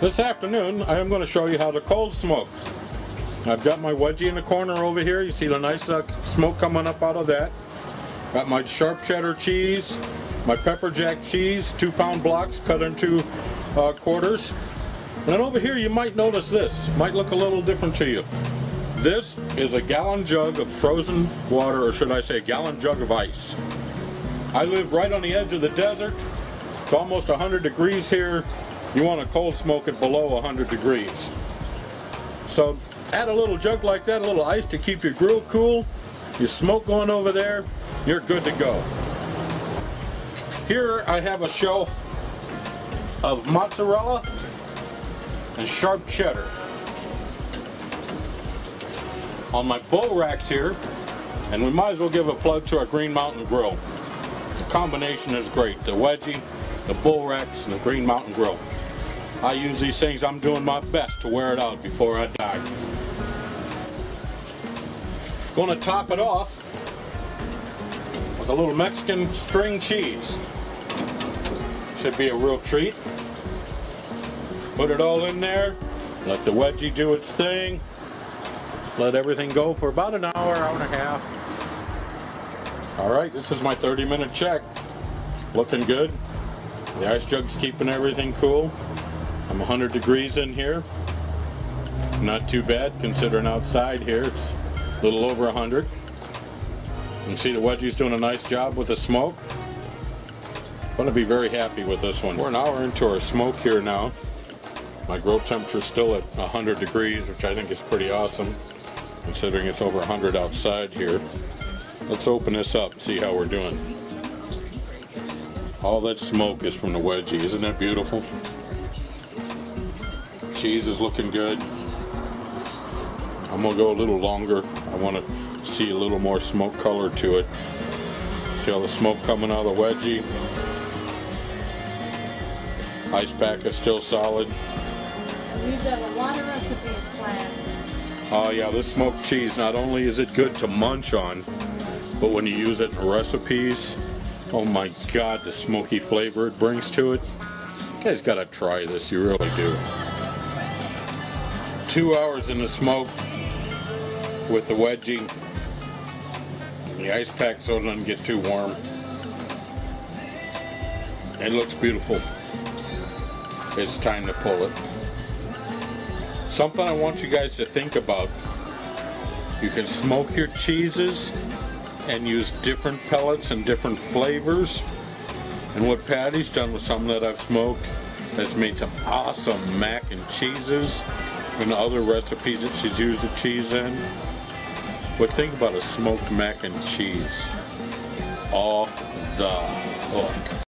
This afternoon, I am going to show you how to cold smoke. I've got my wedgie in the corner over here. You see the nice uh, smoke coming up out of that. Got my sharp cheddar cheese, my pepper jack cheese, two pound blocks cut into uh, quarters. And then over here you might notice this, might look a little different to you. This is a gallon jug of frozen water, or should I say a gallon jug of ice. I live right on the edge of the desert. It's almost 100 degrees here you want to cold smoke it below 100 degrees. So add a little jug like that, a little ice to keep your grill cool. Your smoke going over there, you're good to go. Here I have a shelf of mozzarella and sharp cheddar. On my bull racks here, and we might as well give a plug to our Green Mountain Grill. The combination is great. The wedgie, the bull racks, and the Green Mountain Grill. I use these things, I'm doing my best to wear it out before I die. Going to top it off with a little Mexican string cheese. Should be a real treat. Put it all in there, let the wedgie do its thing, let everything go for about an hour, hour and a half. All right, this is my 30 minute check. Looking good. The ice jug's keeping everything cool. I'm 100 degrees in here. Not too bad considering outside here it's a little over 100. You can see the wedgie's doing a nice job with the smoke. Going to be very happy with this one. We're an hour into our smoke here now. My grill temperature's still at 100 degrees, which I think is pretty awesome, considering it's over 100 outside here. Let's open this up and see how we're doing. All that smoke is from the wedgie. Isn't that beautiful? Cheese is looking good. I'm gonna go a little longer. I want to see a little more smoke color to it. See all the smoke coming out of the wedgie. Ice pack is still solid. We've got a lot of recipes planned. Oh yeah, this smoked cheese, not only is it good to munch on, but when you use it in recipes, oh my god, the smoky flavor it brings to it. You guys gotta try this, you really do two hours in the smoke with the wedgie. The ice pack so it doesn't get too warm. It looks beautiful. It's time to pull it. Something I want you guys to think about. You can smoke your cheeses and use different pellets and different flavors. And what Patti's done with some that I've smoked has made some awesome mac and cheeses and other recipes that she's used the cheese in. But think about a smoked mac and cheese off the hook.